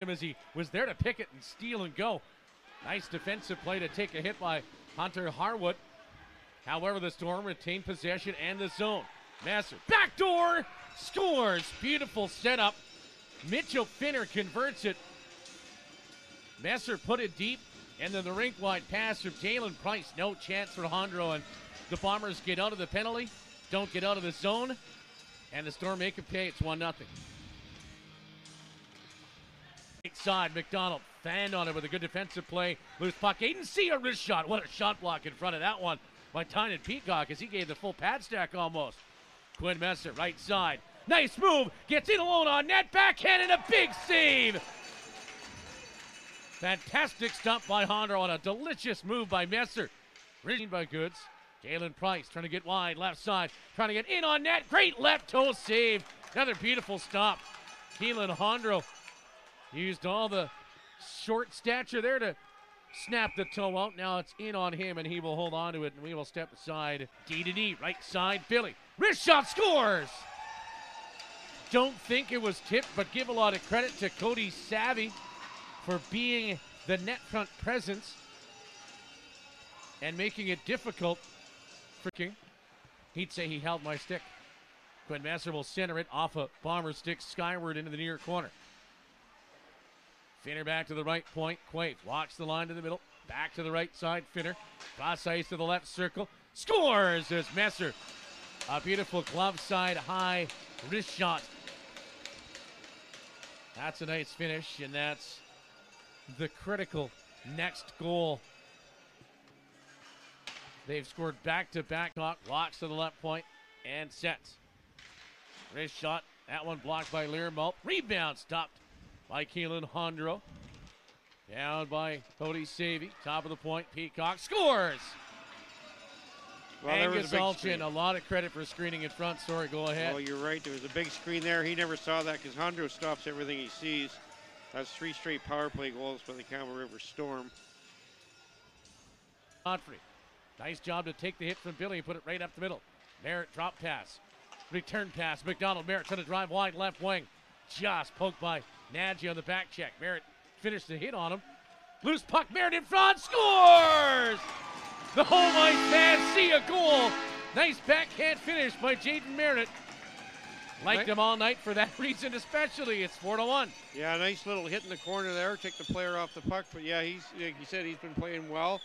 him as he was there to pick it and steal and go. Nice defensive play to take a hit by Hunter Harwood. However, the Storm retained possession and the zone. Messer, backdoor, scores. Beautiful setup. Mitchell Finner converts it. Messer put it deep, and then the rink wide pass from Jalen Price. No chance for Hondro, and the Bombers get out of the penalty, don't get out of the zone, and the Storm make a pay. It's 1 0. Side, McDonald fanned on it with a good defensive play. Loose puck. Aiden see a wrist shot. What a shot block in front of that one by Tynan Peacock as he gave the full pad stack almost. Quinn Messer, right side. Nice move. Gets in alone on net. Backhand and a big save. Fantastic stop by Hondro on a delicious move by Messer. Reading by Goods. Jalen Price trying to get wide, left side, trying to get in on net. Great left toe save. Another beautiful stop. Keelan Hondro used all the short stature there to snap the toe out. Now it's in on him, and he will hold on to it, and we will step aside. D to D, right side, Billy. Wrist shot scores! Don't think it was tipped, but give a lot of credit to Cody Savvy for being the net front presence and making it difficult for King. He'd say he held my stick. Quinn Messer will center it off a bomber stick skyward into the near corner. Finner back to the right point. Quaife walks the line to the middle. Back to the right side. Finner. Cross ice to the left circle. Scores as Messer. A beautiful glove side high wrist shot. That's a nice finish, and that's the critical next goal. They've scored back to back. Walks to the left point and sets. Wrist shot. That one blocked by Learmalt. Rebound stopped by Keelan Hondro. Down by Cody Savy. Top of the point. Peacock scores. Well, Angus there was a big Alchin, screen. a lot of credit for screening in front. Sorry, go ahead. Well, you're right. There was a big screen there. He never saw that because Hondro stops everything he sees. That's three straight power play goals for the Campbell River Storm. Godfrey. Nice job to take the hit from Billy and put it right up the middle. Merritt drop pass. Return pass. McDonald Merritt trying to drive wide left wing. Just poked by Nagy on the back check. Merritt finished the hit on him. Loose puck. Merritt in front. Scores! The home ice fans see a goal. Nice backhand finish by Jaden Merritt. Liked him all night for that reason, especially. It's 4 to 1. Yeah, nice little hit in the corner there. Take the player off the puck. But yeah, he's like you said, he's been playing well.